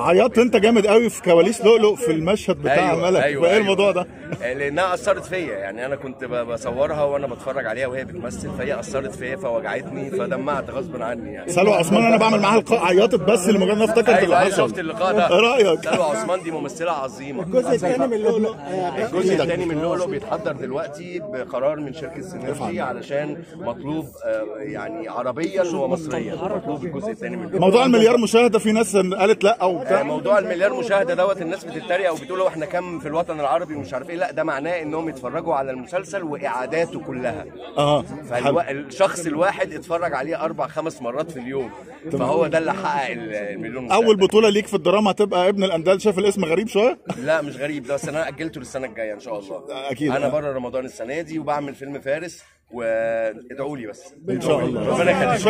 عيطت انت جامد قوي في كواليس لؤلؤ في المشهد بتاع أيوة، ملك. أيوة، وايه أيوة. الموضوع ده؟ لأنها أثرت فيا. يعني أنا كنت بصورها وأنا بتفرج عليها وهي بتمثل فهي أثرت فيا فوجعتني فدمعت غصب عني يعني. سلوى عثمان أنا بعمل معاها لقاء عيطت بس لمجرد ان أنا افتكرت اللي أيوه أيوة، حصل. شفت اللقاء ده. إيه رأيك؟ سلوى عثمان دي ممثلة عظيمة. الجزء الثاني من لؤلؤ. الجزء الثاني من لؤلؤ بيتحضر دلوقتي بقرار من شركة سينرجي علشان مطلوب آه، يعني عربيا ومصريا. مطلوب الجزء الثاني من لؤلؤ. موضوع المليار مشاهدة في ناس قالت لا أو موضوع المليار مشاهدة دوت الناس بتتريق وبتقولوا إحنا كام في الوطن العربي ومش عارف إيه. لا ده معناه إنهم يتفرجوا على المسلسل وإعاداته كلها. آه فالشخص الواحد اتفرج عليه أربع خمس مرات في اليوم. فهو ده اللي حقق ال- المليون مشاهدة. أول بطولة ليك في الدراما هتبقى ابن الاندال شايف الاسم غريب شوية؟ لا مش غريب. ده بس أنا أجلته للسنة الجاية إن شاء الله. أكيد. أنا بره رمضان السنة دي وبعمل فيلم فارس وادعوا لي بس. إن شاء الله. ربنا يخليك.